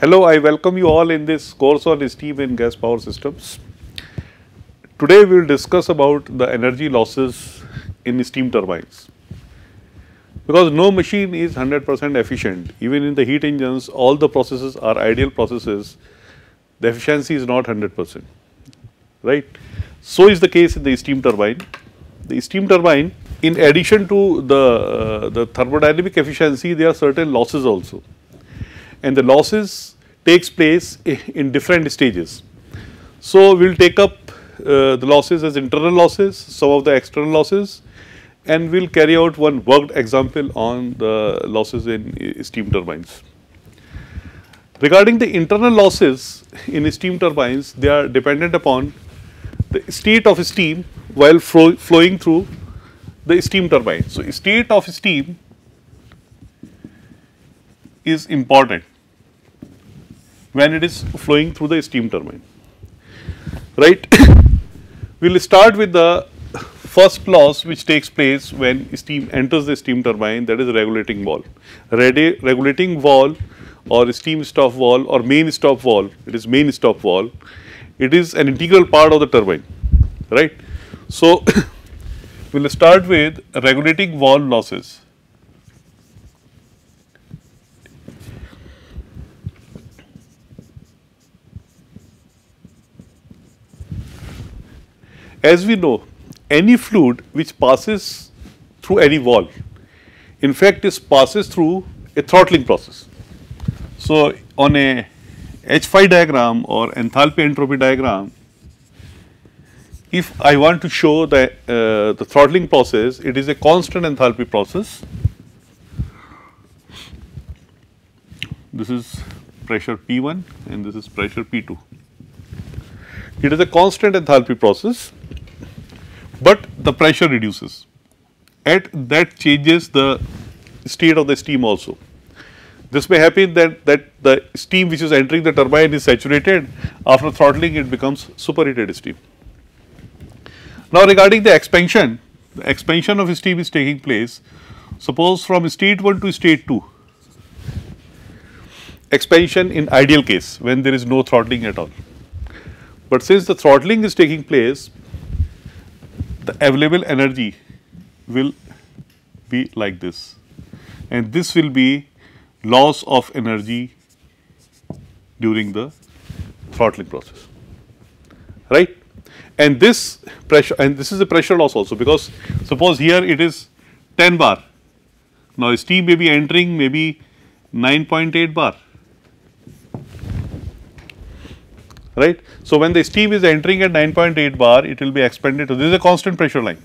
Hello, I welcome you all in this course on steam and gas power systems. Today we will discuss about the energy losses in steam turbines. Because no machine is 100 percent efficient, even in the heat engines all the processes are ideal processes, the efficiency is not 100 percent, right. So is the case in the steam turbine. The steam turbine in addition to the, uh, the thermodynamic efficiency there are certain losses also and the losses takes place in different stages. So, we will take up uh, the losses as internal losses, some of the external losses and we will carry out one worked example on the losses in steam turbines. Regarding the internal losses in steam turbines, they are dependent upon the state of steam while flow, flowing through the steam turbine. So, state of steam is important when it is flowing through the steam turbine, right. we will start with the first loss which takes place when steam enters the steam turbine that is regulating. Redi regulating valve or steam stop valve or main stop valve, it is main stop valve, it is an integral part of the turbine, right. So, we will start with regulating valve losses. As we know, any fluid which passes through any valve, in fact, is passes through a throttling process. So, on a H5 diagram or enthalpy entropy diagram, if I want to show the, uh, the throttling process, it is a constant enthalpy process. This is pressure P1 and this is pressure P2. It is a constant enthalpy process but the pressure reduces. At that changes the state of the steam also. This may happen that, that the steam which is entering the turbine is saturated, after throttling it becomes superheated steam. Now regarding the expansion, the expansion of steam is taking place, suppose from state 1 to state 2, expansion in ideal case when there is no throttling at all. But since the throttling is taking place, the available energy will be like this and this will be loss of energy during the throttling process, right. And this pressure and this is the pressure loss also because suppose here it is 10 bar. Now steam may be entering maybe 9.8 bar right. So, when the steam is entering at 9.8 bar, it will be expanded to this is a constant pressure line.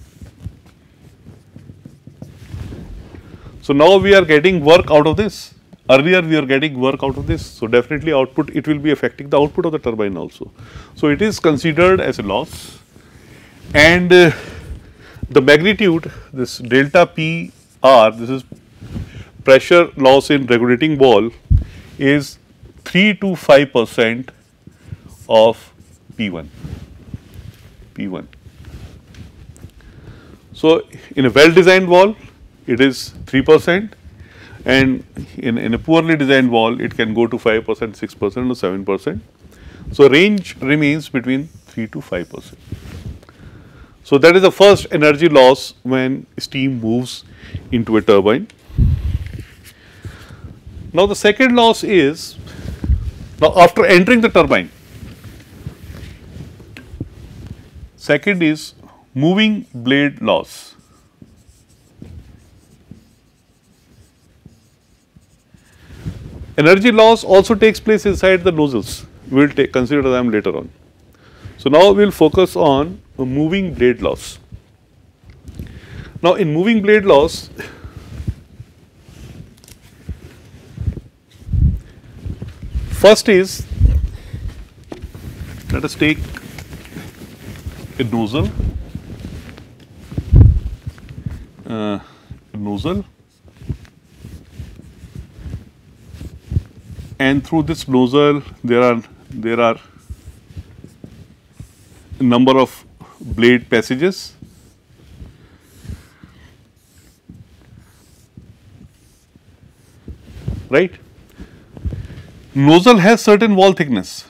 So, now we are getting work out of this, earlier we are getting work out of this. So, definitely output it will be affecting the output of the turbine also. So, it is considered as a loss and uh, the magnitude this delta P R this is pressure loss in regulating valve is 3 to 5 percent of P1, P1. So, in a well designed valve it is 3 percent and in, in a poorly designed valve it can go to 5 percent, 6 percent or 7 percent. So, range remains between 3 to 5 percent. So, that is the first energy loss when steam moves into a turbine. Now, the second loss is now after entering the turbine Second is moving blade loss. Energy loss also takes place inside the nozzles. We will take, consider them later on. So, now we will focus on moving blade loss. Now, in moving blade loss, first is let us take a nozzle, uh, a nozzle and through this nozzle there are there are a number of blade passages. Right? nozzle has certain wall thickness,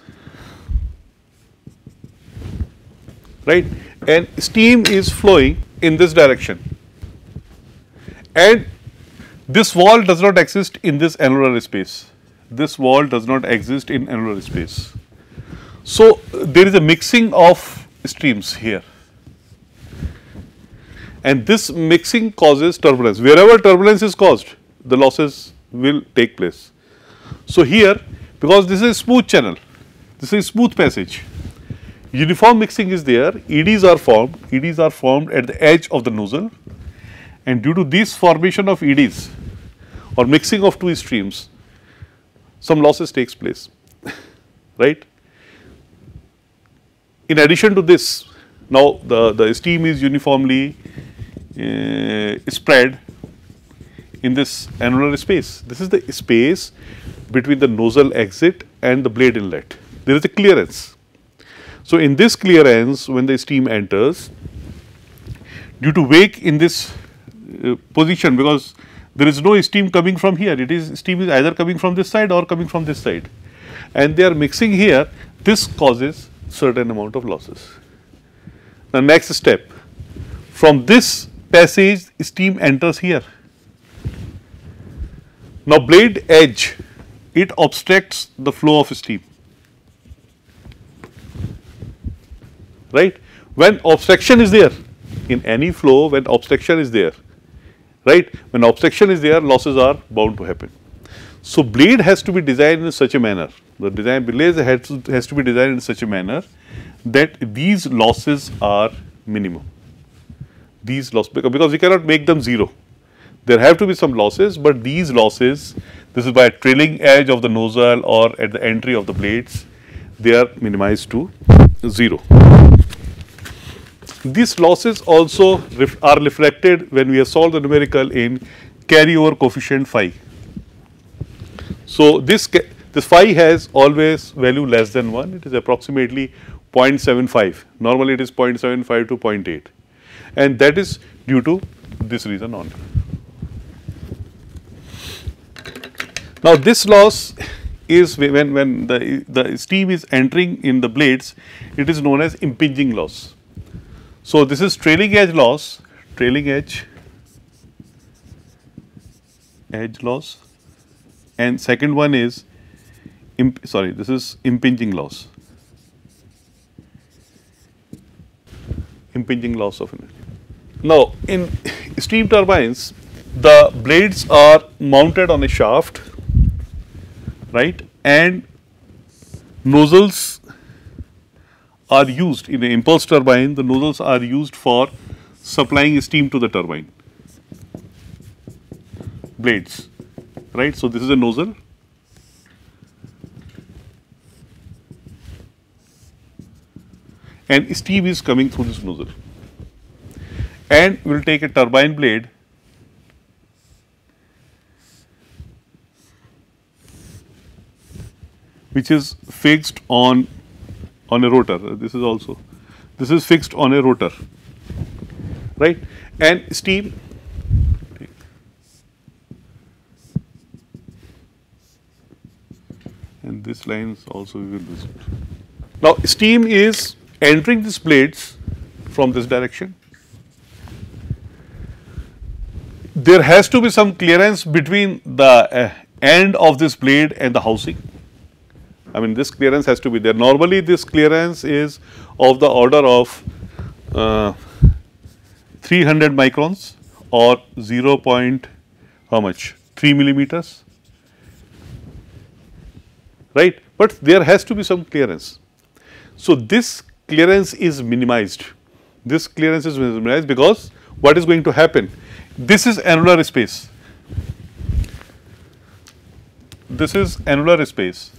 right? And steam is flowing in this direction. And this wall does not exist in this annular space. This wall does not exist in annular space. So, there is a mixing of streams here and this mixing causes turbulence. Wherever turbulence is caused, the losses will take place. So, here because this is smooth channel, this is smooth passage, uniform mixing is there, eddies are formed, eddies are formed at the edge of the nozzle and due to this formation of eddies or mixing of two streams, some losses takes place, right. In addition to this, now the, the steam is uniformly uh, spread in this annular space. This is the space between the nozzle exit and the blade inlet. There is a clearance. So, in this clearance when the steam enters due to wake in this uh, position because there is no steam coming from here it is steam is either coming from this side or coming from this side and they are mixing here this causes certain amount of losses. The next step from this passage steam enters here. Now blade edge it obstructs the flow of steam right when obstruction is there in any flow when obstruction is there right when obstruction is there losses are bound to happen. So blade has to be designed in such a manner the design blade has to, has to be designed in such a manner that these losses are minimum these losses because we cannot make them 0. There have to be some losses, but these losses, this is by trailing edge of the nozzle or at the entry of the blades, they are minimized to 0. These losses also ref are reflected when we have solved the numerical in carryover coefficient phi. So, this, this phi has always value less than 1, it is approximately 0.75, normally it is 0.75 to 0.8 and that is due to this reason only. Now, this loss is when, when the, the steam is entering in the blades, it is known as impinging loss. So, this is trailing edge loss, trailing edge, edge loss and second one is, sorry, this is impinging loss, impinging loss of energy. Now, in steam turbines, the blades are mounted on a shaft, right, and nozzles are used in an impulse turbine, the nozzles are used for supplying steam to the turbine blades, right. So, this is a nozzle. And steam is coming through this nozzle and we will take a turbine blade which is fixed on on a rotor this is also this is fixed on a rotor right and steam and this lines also we will visit. Now steam is entering these blades from this direction there has to be some clearance between the uh, end of this blade and the housing. I mean this clearance has to be there. Normally this clearance is of the order of uh, 300 microns or 0. Point, how much 3 millimeters right but there has to be some clearance. So this clearance is minimized this clearance is minimized because what is going to happen this is annular space. This is annular space.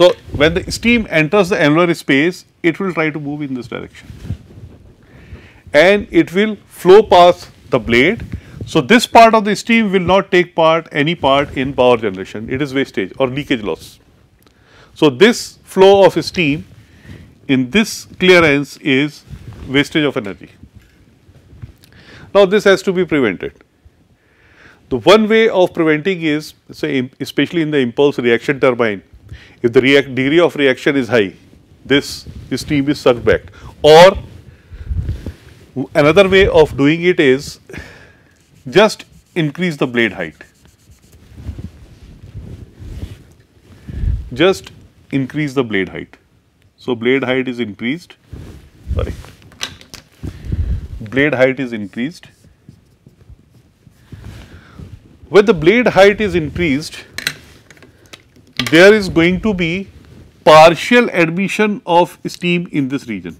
So, when the steam enters the annular space, it will try to move in this direction and it will flow past the blade. So, this part of the steam will not take part any part in power generation, it is wastage or leakage loss. So, this flow of steam in this clearance is wastage of energy. Now, this has to be prevented. The one way of preventing is say especially in the impulse reaction turbine, if the degree of reaction is high, this steam is sucked back or another way of doing it is just increase the blade height. Just increase the blade height. So, blade height is increased, sorry, blade height is increased. When the blade height is increased, there is going to be partial admission of steam in this region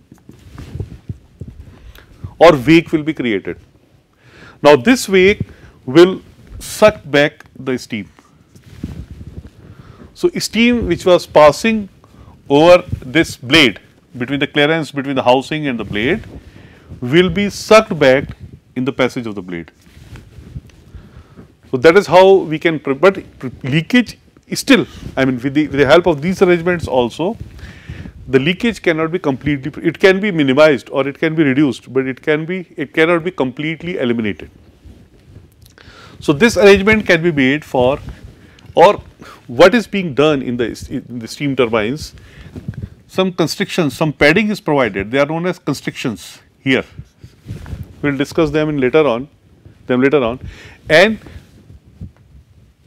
or wake will be created. Now, this wake will suck back the steam. So, steam which was passing over this blade between the clearance between the housing and the blade will be sucked back in the passage of the blade. So, that is how we can, but leakage still I mean with the, with the help of these arrangements also the leakage cannot be completely, it can be minimized or it can be reduced, but it can be, it cannot be completely eliminated. So, this arrangement can be made for or what is being done in the, in the steam turbines, some constrictions, some padding is provided, they are known as constrictions here. We will discuss them in later on, them later on and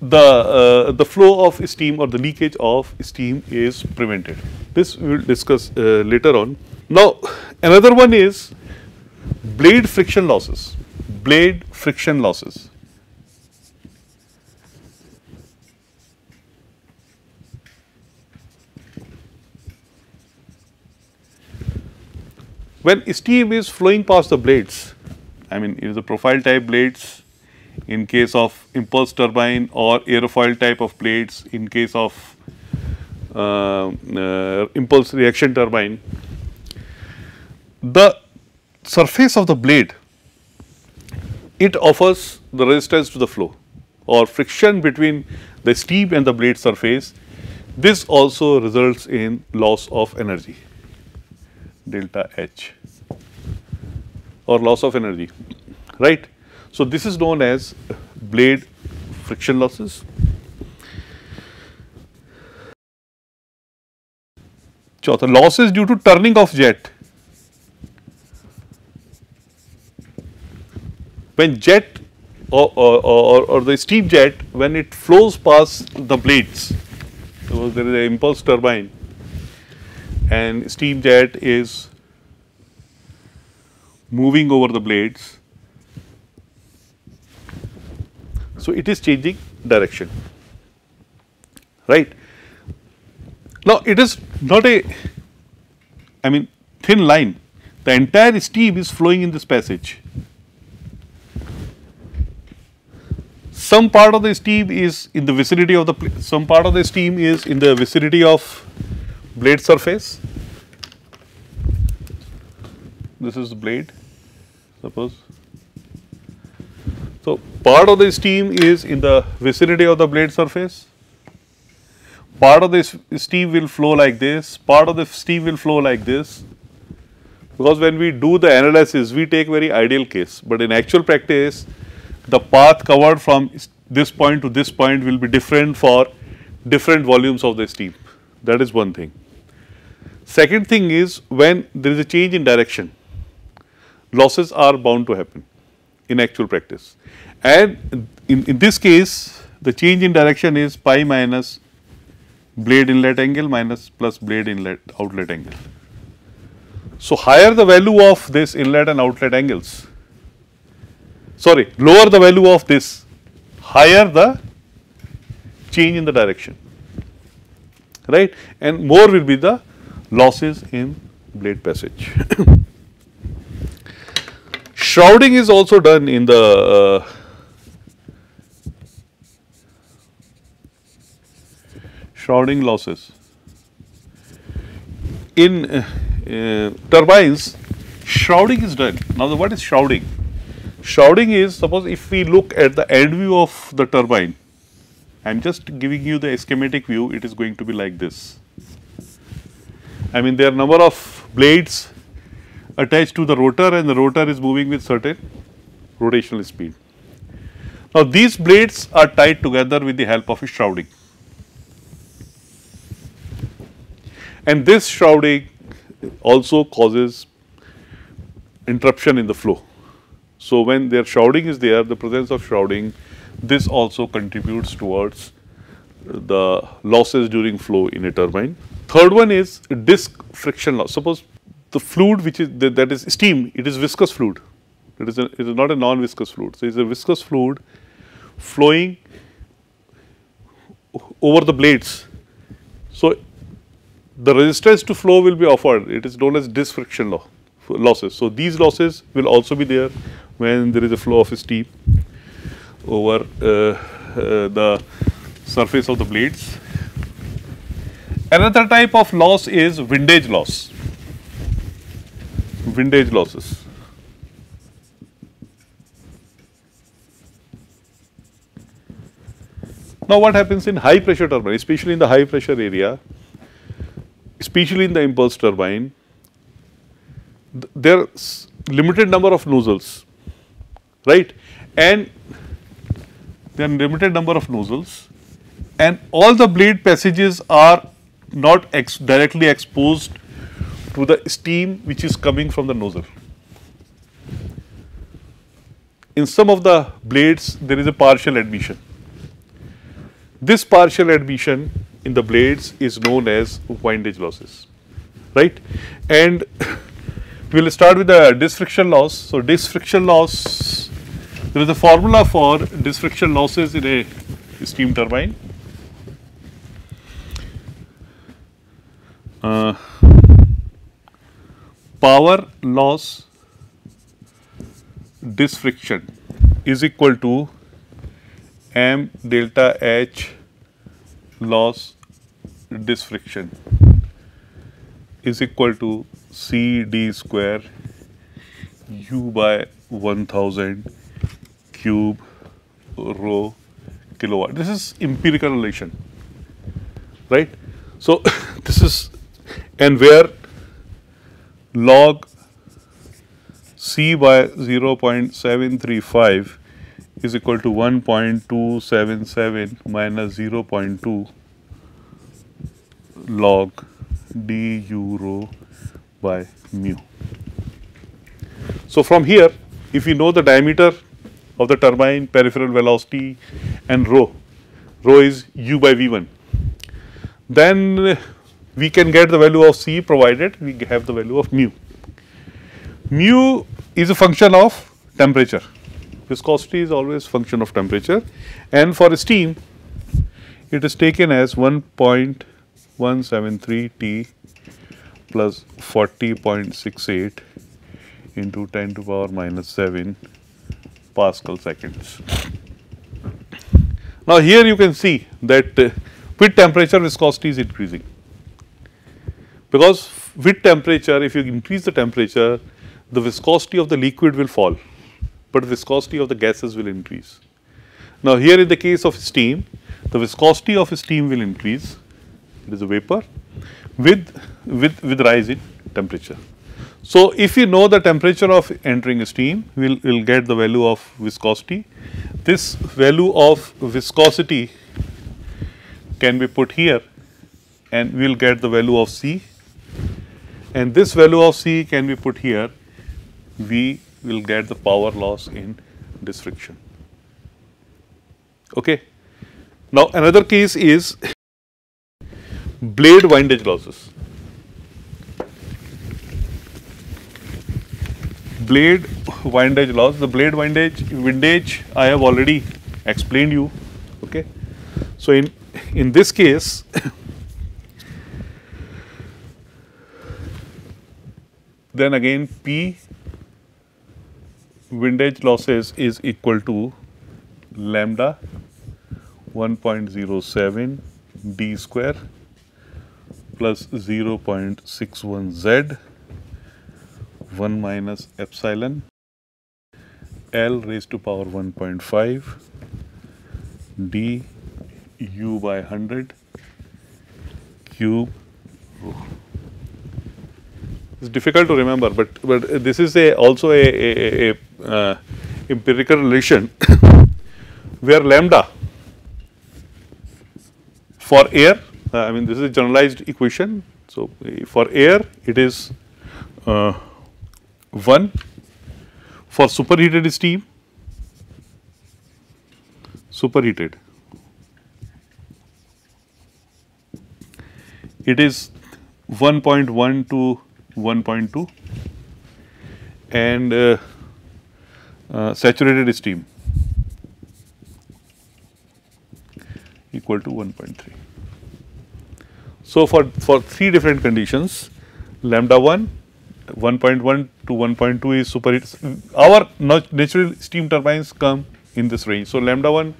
the, uh, the flow of steam or the leakage of steam is prevented. This we will discuss uh, later on. Now, another one is blade friction losses, blade friction losses. When steam is flowing past the blades, I mean, if the profile type blades in case of impulse turbine or aerofoil type of blades in case of uh, uh, impulse reaction turbine, the surface of the blade it offers the resistance to the flow or friction between the steam and the blade surface. This also results in loss of energy delta H or loss of energy right. So, this is known as blade friction losses. Chauthar, losses due to turning of jet. When jet or, or, or, or, the steam jet, when it flows past the blades, so there is an impulse turbine and steam jet is moving over the blades So, it is changing direction right. Now, it is not a I mean thin line the entire steam is flowing in this passage. Some part of the steam is in the vicinity of the some part of the steam is in the vicinity of blade surface. This is blade suppose so, part of the steam is in the vicinity of the blade surface, part of the steam will flow like this, part of the steam will flow like this. Because when we do the analysis we take very ideal case, but in actual practice the path covered from this point to this point will be different for different volumes of the steam. That is one thing. Second thing is when there is a change in direction losses are bound to happen in actual practice. And in, in this case, the change in direction is pi minus blade inlet angle minus plus blade inlet outlet angle. So, higher the value of this inlet and outlet angles, sorry, lower the value of this, higher the change in the direction, right, and more will be the losses in blade passage. Shrouding is also done in the uh, shrouding losses. In uh, uh, turbines, shrouding is done. Now, what is shrouding? Shrouding is suppose if we look at the end view of the turbine, I am just giving you the schematic view, it is going to be like this. I mean there are number of blades attached to the rotor and the rotor is moving with certain rotational speed. Now, these blades are tied together with the help of a shrouding and this shrouding also causes interruption in the flow. So, when their shrouding is there, the presence of shrouding, this also contributes towards the losses during flow in a turbine. Third one is disk friction loss. Suppose the fluid which is that is steam, it is viscous fluid. It is, a, it is not a non-viscous fluid. So, it is a viscous fluid flowing over the blades. So, the resistance to flow will be offered. It is known as disk friction law losses. So, these losses will also be there when there is a flow of steam over uh, uh, the surface of the blades. Another type of loss is windage loss, windage losses. Now, what happens in high pressure turbine, especially in the high pressure area, especially in the impulse turbine, th there are limited number of nozzles, right? And there are limited number of nozzles and all the blade passages are not ex directly exposed to the steam which is coming from the nozzle. In some of the blades there is a partial admission. This partial admission in the blades is known as windage losses, right? And we will start with the disk friction loss. So, disk friction loss, there is a formula for disk friction losses in a steam turbine. Uh, power loss disk friction is equal to m delta h loss disk friction is equal to C d square u by 1000 cube rho kilowatt. This is empirical relation, right. So, this is and where log C by 0.735 is equal to 1.277 minus 0.2 log d u rho by mu. So, from here if we know the diameter of the turbine, peripheral velocity and rho, rho is u by v1, then we can get the value of C provided we have the value of mu. Mu is a function of temperature, viscosity is always function of temperature and for steam it is taken as 1.173 T plus 40.68 into 10 to power minus 7 Pascal seconds. Now, here you can see that uh, with temperature viscosity is increasing because with temperature if you increase the temperature the viscosity of the liquid will fall, but viscosity of the gases will increase. Now, here in the case of steam the viscosity of steam will increase it is a vapor with, with, with rise in temperature. So, if you know the temperature of entering steam, we will we'll get the value of viscosity. This value of viscosity can be put here and we will get the value of C and this value of C can be put here, we will get the power loss in this friction. Okay. Now, another case is blade windage losses. Blade windage loss, the blade windage, windage I have already explained you, okay. So, in, in this case, then again P windage losses is equal to lambda 1.07 d square plus 0.61 z 1 minus epsilon L raised to power 1.5 d u by 100 cube it's difficult to remember but but this is a also a, a, a uh, empirical relation where lambda for air, uh, I mean this is a generalized equation. So, for air it is uh, 1 for superheated steam, superheated it is 1.1 to 1.2 and uh, uh, saturated steam equal to 1.3. So, for, for three different conditions lambda 1 1.1 to 1.2 is superheated. Our natural steam turbines come in this range. So, lambda 1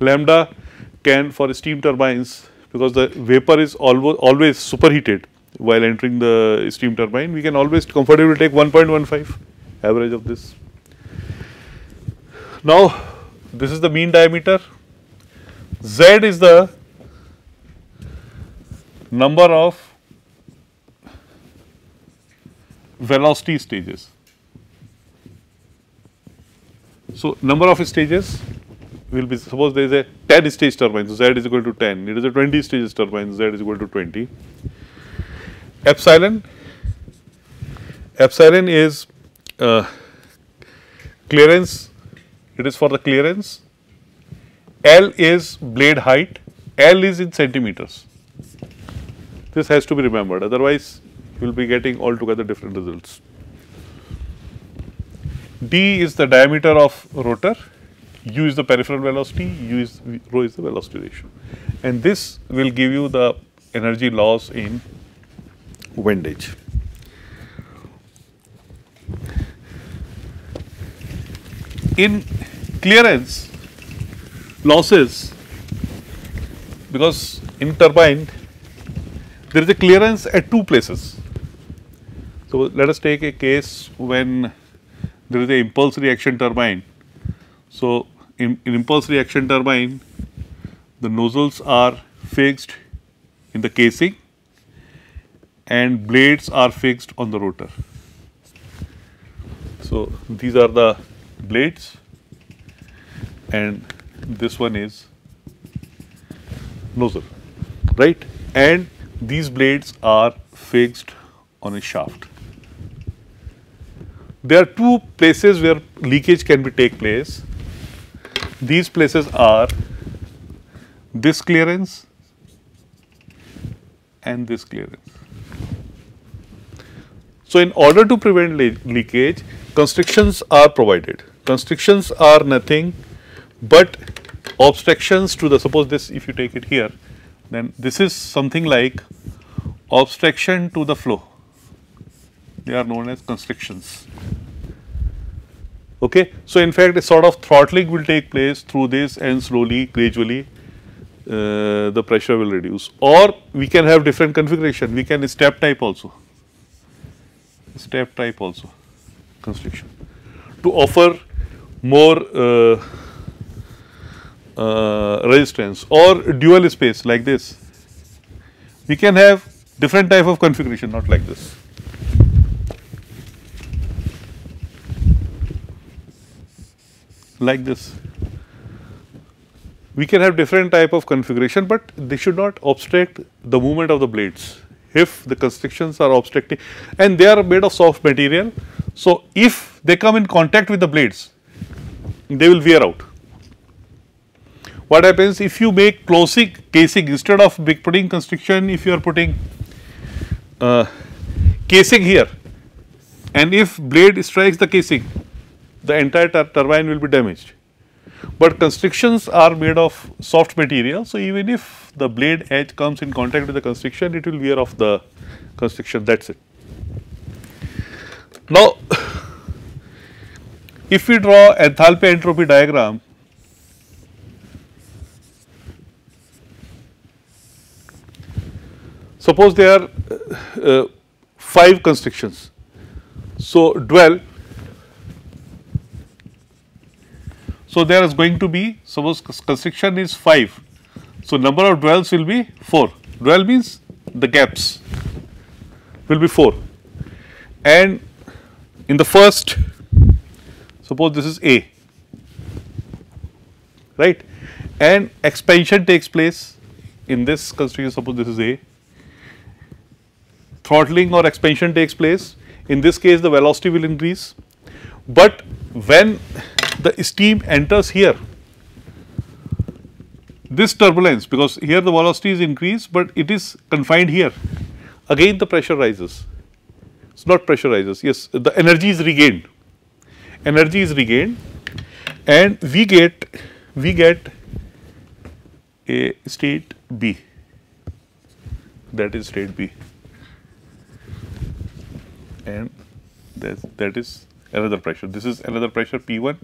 lambda can for steam turbines because the vapor is always, always superheated while entering the steam turbine, we can always comfortably take 1.15 average of this. Now, this is the mean diameter, Z is the number of velocity stages. So, number of stages will be suppose there is a 10 stage turbine, so Z is equal to 10, it is a 20 stage turbine, Z is equal to 20. Epsilon, epsilon is uh, clearance, it is for the clearance, L is blade height, L is in centimeters. This has to be remembered, otherwise you will be getting altogether different results. D is the diameter of rotor u is the peripheral velocity, u is rho is the velocity ratio. And this will give you the energy loss in windage. In clearance losses, because in turbine there is a clearance at two places. So, let us take a case when there is a impulse reaction turbine. So, in, in impulse reaction turbine, the nozzles are fixed in the casing and blades are fixed on the rotor. So, these are the blades and this one is nozzle, right? And these blades are fixed on a shaft. There are two places where leakage can be take place these places are this clearance and this clearance. So, in order to prevent le leakage, constrictions are provided. Constrictions are nothing but obstructions to the, suppose this if you take it here, then this is something like obstruction to the flow. They are known as constrictions. Okay. So, in fact, a sort of throttling will take place through this and slowly gradually uh, the pressure will reduce or we can have different configuration, we can step type also, step type also constriction to offer more uh, uh, resistance or dual space like this. We can have different type of configuration not like this. like this. We can have different type of configuration, but they should not obstruct the movement of the blades. If the constrictions are obstructing and they are made of soft material, so if they come in contact with the blades, they will wear out. What happens if you make closing casing instead of big putting constriction, if you are putting uh, casing here and if blade strikes the casing, the entire turbine will be damaged. But constrictions are made of soft material. So, even if the blade edge comes in contact with the constriction, it will wear off the constriction that is it. Now, if we draw enthalpy entropy diagram, suppose there are uh, uh, 5 constrictions. So, dwell So, there is going to be suppose constriction is 5. So, number of dwells will be 4. Dwell means the gaps will be 4 and in the first suppose this is A right? And expansion takes place in this constraint suppose this is A. Throttling or expansion takes place. In this case the velocity will increase. But when the steam enters here. This turbulence because here the velocity is increased but it is confined here. Again the pressure rises. It's not pressure rises. Yes the energy is regained. Energy is regained. And we get we get a state B. That is state B. And that, that is another pressure. This is another pressure P1,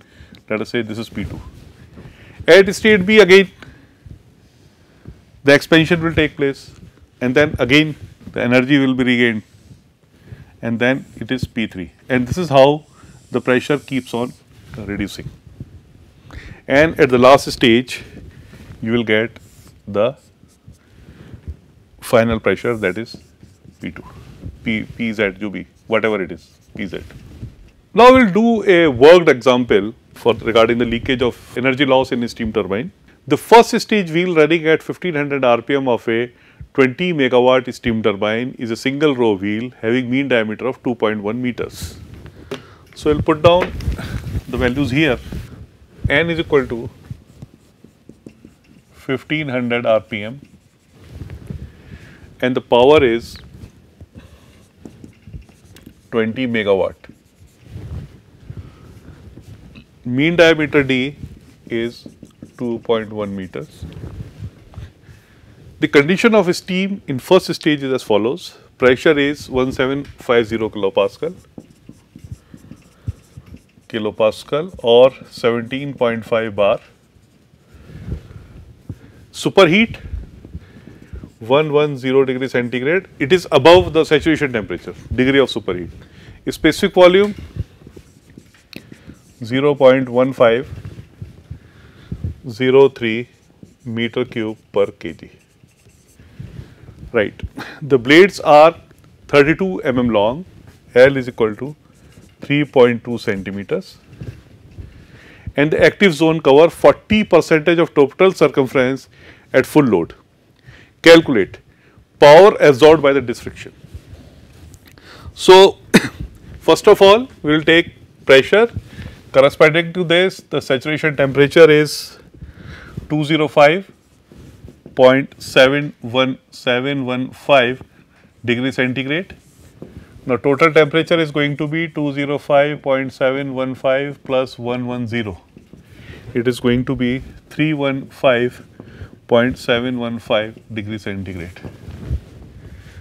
let us say this is P2. At state B again the expansion will take place and then again the energy will be regained and then it is P3 and this is how the pressure keeps on reducing. And at the last stage you will get the final pressure that is P2, P, PZ, UB, whatever it is, PZ. Now we will do a worked example for regarding the leakage of energy loss in a steam turbine. The first stage wheel running at 1500 rpm of a 20 megawatt steam turbine is a single row wheel having mean diameter of 2.1 meters. So, I will put down the values here n is equal to 1500 rpm and the power is 20 megawatt. Mean diameter D is 2.1 meters. The condition of steam in first stage is as follows. Pressure is 1750 kilopascal, kilopascal or 17.5 bar superheat 110 degree centigrade, it is above the saturation temperature, degree of superheat. Specific volume 0.1503 meter cube per kg. Right. The blades are 32 mm long, L is equal to 3.2 centimeters and the active zone cover 40 percentage of total circumference at full load. Calculate power absorbed by the disk friction. So, first of all we will take pressure corresponding to this the saturation temperature is 205.71715 degree centigrade. Now, total temperature is going to be 205.715 plus 110 it is going to be 315.715 degree centigrade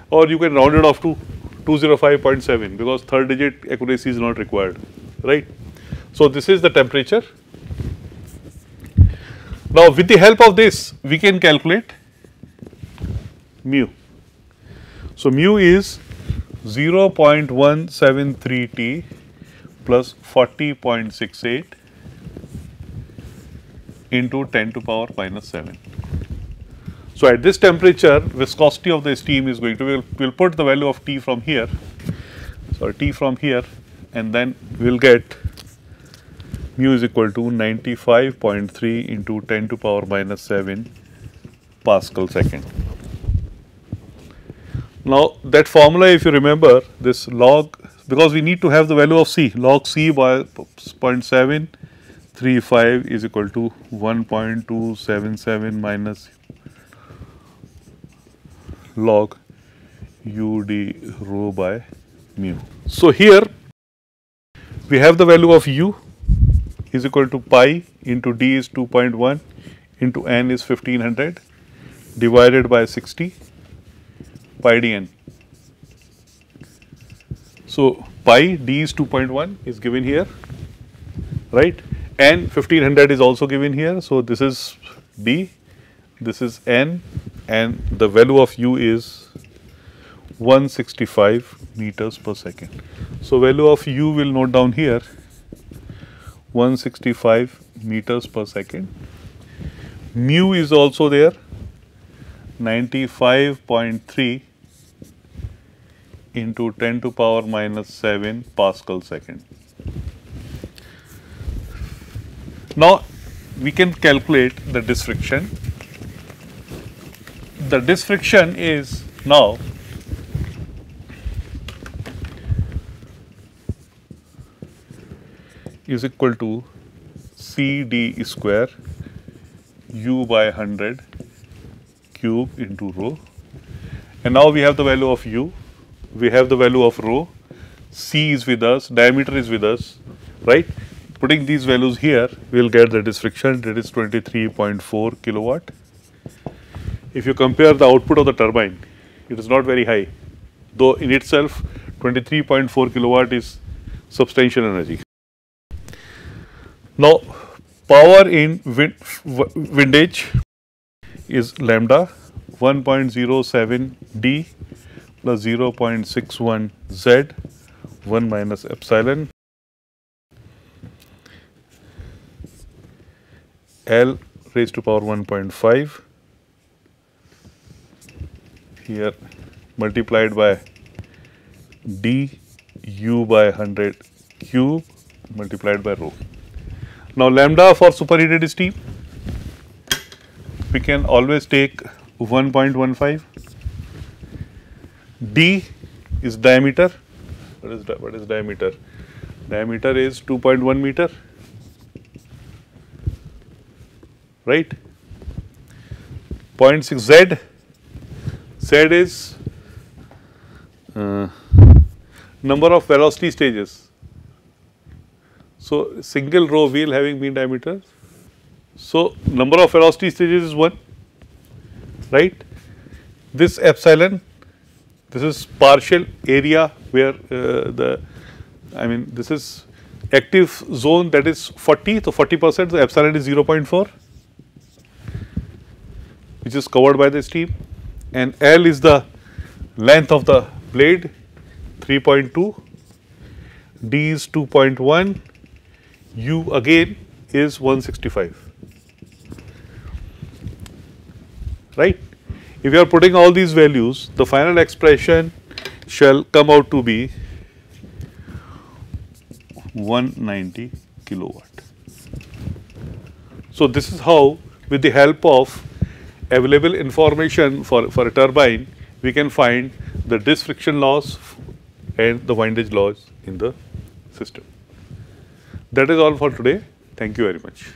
or you can round it off to 205.7 because third digit accuracy is not required right. So, this is the temperature. Now, with the help of this we can calculate mu. So, mu is 0.173 T plus 40.68 into 10 to power minus 7. So, at this temperature viscosity of the steam is going to be, we will put the value of T from here, sorry T from here and then we will get mu is equal to 95.3 into 10 to power minus 7 Pascal second. Now, that formula if you remember this log because we need to have the value of C log C by 0.735 is equal to 1.277 minus log ud rho by mu. So, here we have the value of u is equal to pi into d is 2.1 into n is 1500 divided by 60 pi dn. So, pi d is 2.1 is given here right and 1500 is also given here. So, this is D, this is N and the value of U is 165 meters per second. So, value of U will note down here 165 meters per second. Mu is also there 95.3 into 10 to power minus 7 Pascal second. Now, we can calculate the disk friction. The disk friction is now is equal to CD square U by 100 cube into rho. And now we have the value of U, we have the value of rho, C is with us, diameter is with us, right? Putting these values here, we will get the disk friction that is 23.4 kilowatt. If you compare the output of the turbine, it is not very high, though in itself 23.4 kilowatt is substantial energy. Now, power in wind, windage is lambda 1.07 d plus 0.61 z 1 minus epsilon L raised to power 1.5 here multiplied by d u by 100 cube multiplied by rho. Now lambda for superheated steam, we can always take 1.15. D is diameter. What is what is diameter? Diameter is 2.1 meter. Right? 0.6 Z. Z is uh, number of velocity stages so, single row wheel having mean diameter. So, number of velocity stages is 1, right. This epsilon, this is partial area where uh, the, I mean this is active zone that is 40, so 40 percent, so epsilon is 0.4 which is covered by the steam and L is the length of the blade 3.2, D is 2.1 u again is 165 right. If you are putting all these values the final expression shall come out to be 190 kilowatt. So, this is how with the help of available information for, for a turbine we can find the disk friction loss and the windage loss in the system. That is all for today. Thank you very much.